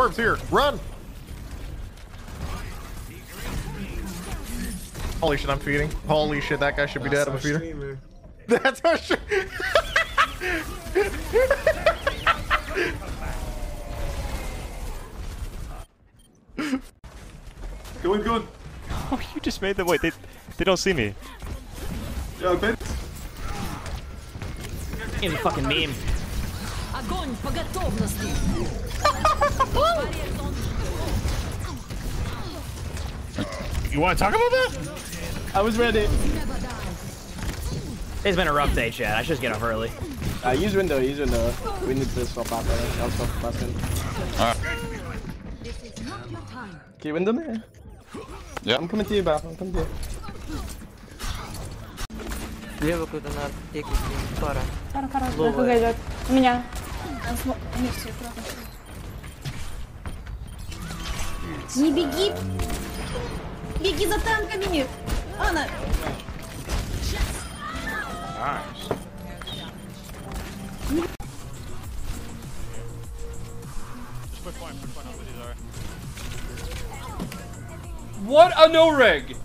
Orbs here. Run. Holy shit, I'm feeding. Holy shit, that guy should be dead. I'm a feeder. That's our shit. Go in, go in. Oh, you just made them wait. They, they don't see me. Yeah, I bet. In the fucking meme. Огонь по готовности! You want to talk about that? I was ready. It's been a rough day, Chad. I should just get off early. Uh, use window, use window. We need to swap out there. I'll swap passing. This is not your time. Okay, window me. Yeah. I'm coming to you, Bap. I'm coming to you. Лево куда надо, тыкать, пара. Хорошо, хорошо, ДХГ идет. У меня. Он смо- Нет, всё, аккуратно. Не беги! Беги за танками! Она! What a no-reg!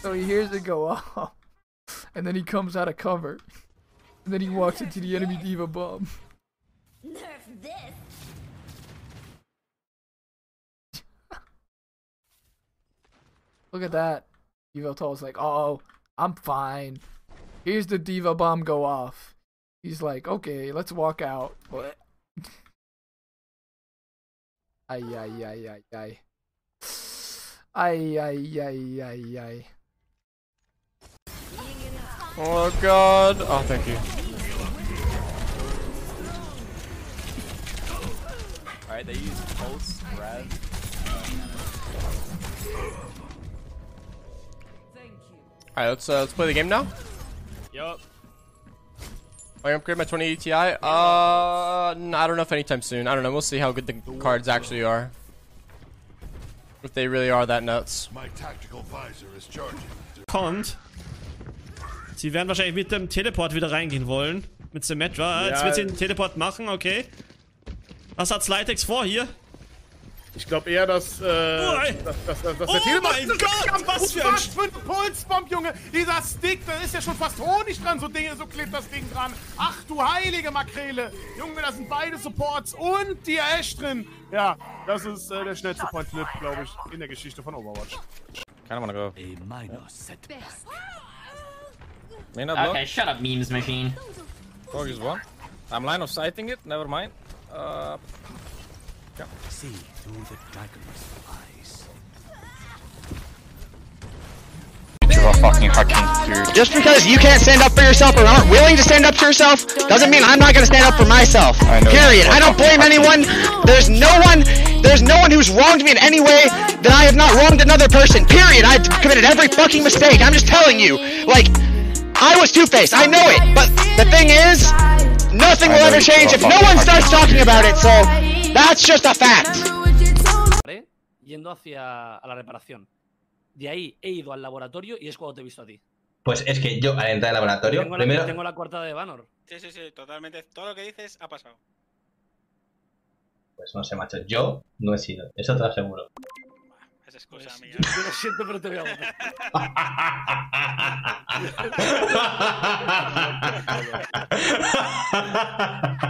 So he hears it go off, and then he comes out of cover, and then he walks into the enemy D.Va bomb. Nerf this. Look at that. Diva Toll's like, oh, I'm fine. Here's the D.Va bomb go off. He's like, okay, let's walk out. What? Ay ay ay ay ay. Ay ay ay ay ay. Oh god. Oh, thank you. Alright, they use pulse, rev. All right, let's uh, let's play the game now. Yup. I upgrade my 20 Ti. Uh, n- I don't know if anytime soon. I don't know. We'll see how good the cards actually are. If they really are that nuts. My tactical visor is charging. Kommt. Sie werden wahrscheinlich mit dem Teleport wieder reingehen wollen. Mit Symmetra. Jetzt Ja. wird sie den Teleport machen, okay. Was hat Slytex vor hier? Ich glaube eher, dass, äh, Ui. dass, dass, dass, dass Oh der Telemann- mein Gott, was für ein Was für ein Pulsbomb, Junge! Dieser Stick, da ist ja schon fast Honig dran, so Dinge, so klebt das Ding dran. Ach du heilige Makrele! Junge, da sind beide Supports und die Ash drin. Ja, das ist äh, der schnellste Point-Flip, glaube ich, in der Geschichte von Overwatch. Kinda wanna go. A minor setback. May not block. Okay, shut up, memes machine. Fog is one. I'm line of sighting it. Never mind. Uh, See through the dragon's eyes. Just because you can't stand up for yourself or aren't willing to stand up for yourself doesn't mean I'm not gonna stand up for myself. Period. I don't blame anyone. There's no one there's no one who's wronged me in any way that I have not wronged another person. Period. I've committed every fucking mistake. I'm just telling you. Like I was two-faced. I know it. But the thing is, nothing will ever change if no one starts talking about it. So that's just a fact. Yendo hacia a la reparación. De ahí he ido al laboratorio y es cuando te he visto a ti. Pues es que yo al entrar al laboratorio, Tengo la, primero. tengo la cuarta de Vanor. Sí, sí, sí, totalmente. Todo lo que dices ha pasado. Pues no sé, macho, yo no he sido, eso te lo aseguro. Es excusa mía. Yo lo siento, pero te voy a votar.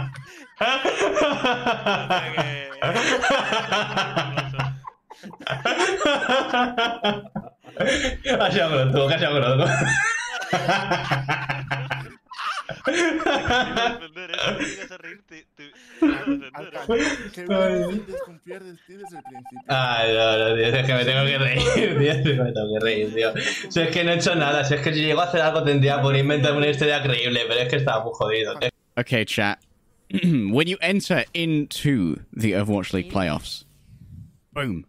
Defender, ¿eh? No digas a reírte. Te... desconfiar. Ay, no, no, tío, es que me tengo que reír, tío, es que me tengo que reír, tío. Si es que no he hecho nada, si es que si llego a hacer algo tendría por inventarme una historia creíble, pero es que estaba muy jodido, tío. Okay, chat. when you enter into the Overwatch League playoffs, boom.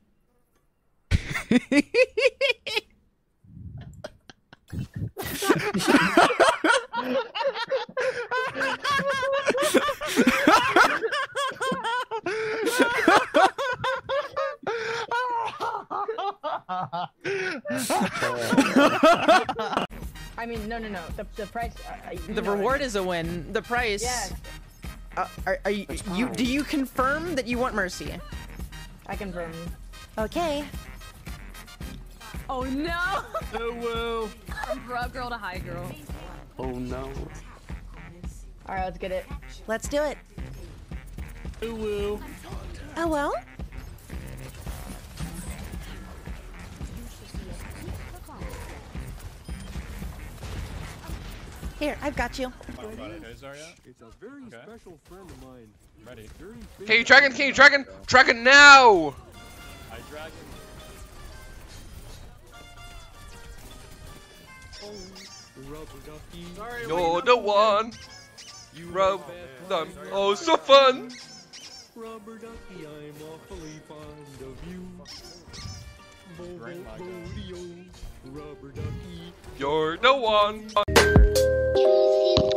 I mean, no, no, no. The, the price. Uh, The know it. reward is a win. The price. Yes. Uh, are, are you, you? Do you confirm that you want Mercy? I confirm. Okay. Oh no! Oh, whoa. From grub girl to high girl. Oh no. Alright, let's get it. Let's do it. Oh, whoa. Oh well. Here, I've got you. It's a very special friend of mine. Ready. Hey, dragon, king, dragon, dragon now! I dragon. You're the one. You rub them. Oh, so fun. Rubber ducky, I'm awfully fond of you. Rubber ducky. You're the one.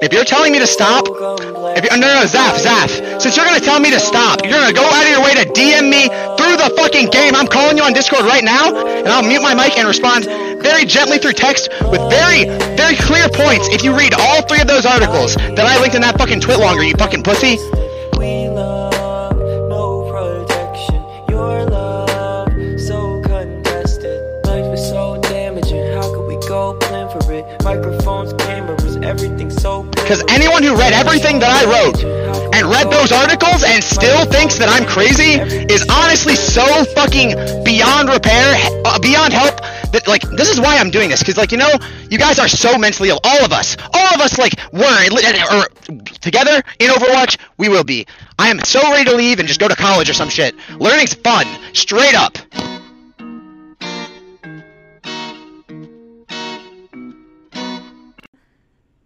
If you're telling me to stop, if you, no, no, Zaf, Zaf, since you're gonna tell me to stop, you're gonna go out of your way to DM me through the fucking game. I'm calling you on Discord right now, and I'll mute my mic and respond very gently through text with very, very clear points. If you read all three of those articles that I linked in that fucking TwitLonger, you fucking pussy. Because anyone who read everything that I wrote and read those articles and still thinks that I'm crazy is honestly so fucking beyond repair, uh, beyond help. That like this is why I'm doing this because like you know you guys are so mentally ill. All of us, all of us like were or together in Overwatch. We will be. I am so ready to leave and just go to college or some shit. Learning's fun, straight up.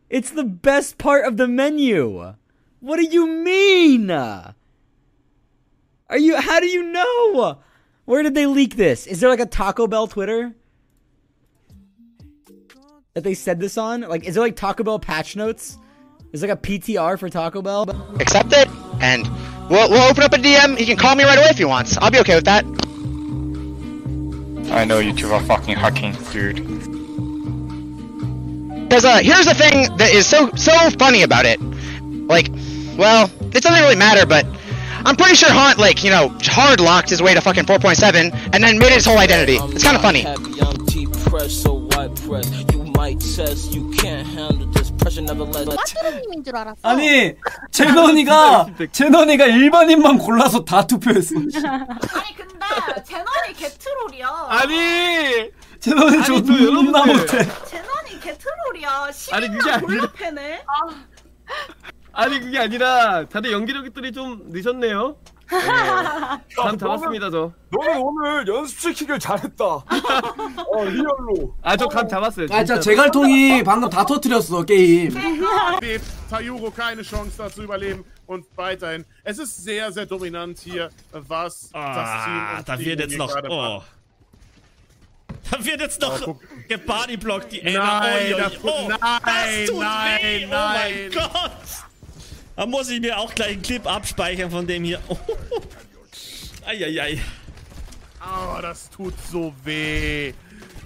It's the best part of the menu. What do you mean? Are you how do you know? Where did they leak this? Is there like a Taco Bell Twitter? That they said this on? Like is there like Taco Bell patch notes? Is like a PTR for Taco Bell? Accept it, and we'll we'll open up a DM. He can call me right away if he wants. I'll be okay with that. I know you two are fucking hacking, dude. Because uh, here's the thing that is so so funny about it. Like, well, it doesn't really matter, but I'm pretty sure Haunt, like, you know, hard locked his way to fucking 4.7 and then made it his whole identity. It's kind of funny. Young T press, so white press. You might test, you can't handle this pressure, never let. 빠뜨리님인 줄 알았어. 아니 제너니가 제너니가 일반인만 골라서 다 투표했어. 아니 근데 제넌이 개트롤이야. 아니 제너니 존나 못해. 제넌이 개트롤이야. 아니, 시민만 그게 아니라- 골라 패네. 아니 그게 아니라 다들 연기력들이 좀 늦었네요. 감 잡았습니다 저. 너는 오늘 연습시키길 잘했다. 어 리얼로. 아 저 감 잡았어요. 아 진짜 제갈통이 방금 다 터트렸어 게임. Lebt Tayuro keine Chance, da zu überleben. Und weiterhin, es ist sehr, sehr dominant hier, was das Team Ah, und da die wird jetzt hier noch. gerade Oh. macht. Da wird jetzt noch Oh, gebodyblockt, die Nein, Eva. Oi, oi, das- oh, nein, das tut nein, weh. Oh nein. mein Gott. Da muss ich mir auch gleich einen Clip abspeichern von dem hier. Oh. Eieiei. Oh, das tut so weh.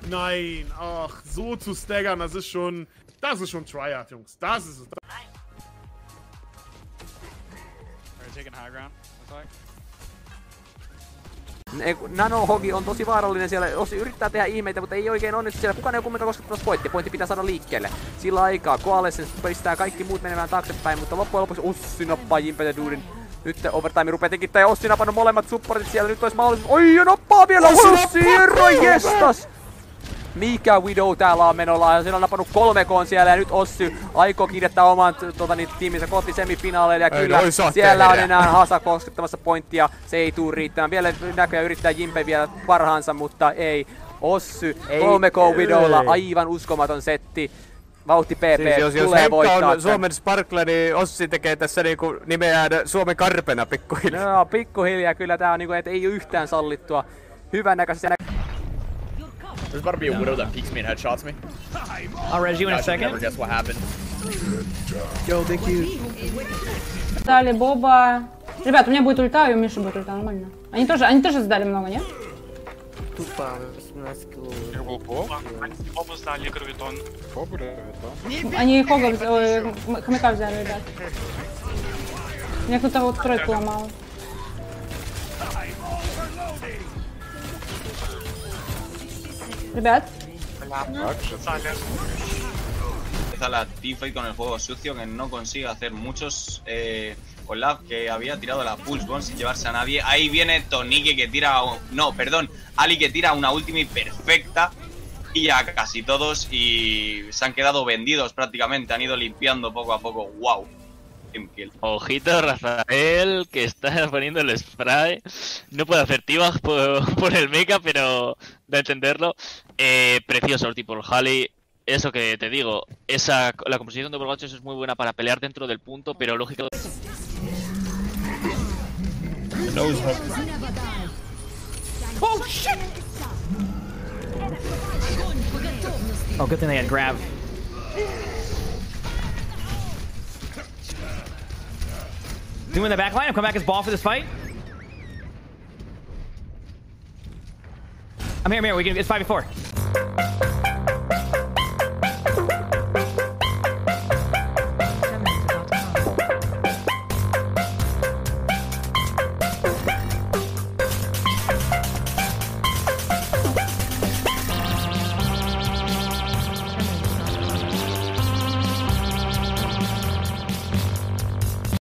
Nein, ach, so zu staggern, das ist schon, das ist schon Tryhard, Jungs. Das ist es. Are taking high ground? Looks like. Ei, kun Nano Hogi on tosi vaarallinen siellä. Ossi yrittää tehdä ihmeitä, mutta ei oikein onnistu siellä. Kukaan ei ole kumminkaan koskettamassa pointti. Pointti pitää saada liikkeelle. Sillä aikaa Koalesen pistää kaikki muut menemään taaksepäin, mutta loppujen lopuksi Ossi nappaa Jimpe ja Duudin. Nyt overtime rupeaa tikittää ja Ossi napannut molemmat supportit siellä. Nyt olisi mahdollisuus. Oi ja nappaa vielä Ossi! Herra jestas! Mikä Widow täällä on menolla ja siellä on napannut kolme koon siellä ja nyt Ossi aikoo kiidettää oman t- tota, niin, tiiminsä kohti semifinaaleja ja Ei kyllä siellä on enää Hasa koskettamassa pointtia, se ei tuu riittämään. Vielä näköjään yrittää Jimpe vielä parhaansa, mutta ei. Ossy, Ei. 3K Widowlla, aivan uskomaton setti. Vauhti PP Siis jos, jos tulee Henkka voittaa. on. Suomen Sparkle, niin Ossi tekee tässä niinku nimeään Suomen karpena pikkuhiljaa. No, pikkuhiljaa kyllä tää on niinku, et ei ole yhtään sallittua. Hyvän näköistä There's about to be a widow that peeks me and headshots me. I'll res you in a second. Never guess what happened. Yo, thank you. Дали Боба. Ребят, у меня будет ульта, и у Миши будет ульта, нормально. Они тоже, они тоже сдали много, нет? Тупо, 18 кило. Оба сдали гравитон. Они Хога, м- хомяка взяли, ребят. Мне кто-то вот тройку ломал. Empieza la teamfight con el juego sucio que no consigue hacer muchos. Eh, Olaf que había tirado la Pulse Bomb sin llevarse a nadie. Ahí viene Toniki que tira. No, perdón. Ali que tira una ultimate perfecta. Y ya casi todos. Y se han quedado vendidos prácticamente. Han ido limpiando poco a poco. ¡Wow! Ojito Rafael que está poniendo el spray. No puede hacer tibas por, por el mecha, pero a entenderlo. Eh, precioso el tipo el Halley. Eso que te digo, esa la composición de Overwatch es muy buena para pelear dentro del punto, pero lógico. Oh shit! Oh, good thing they had grab. Doing the back line. I'm coming back as ball for this fight. I'm here, I'm here. We can. It's five before.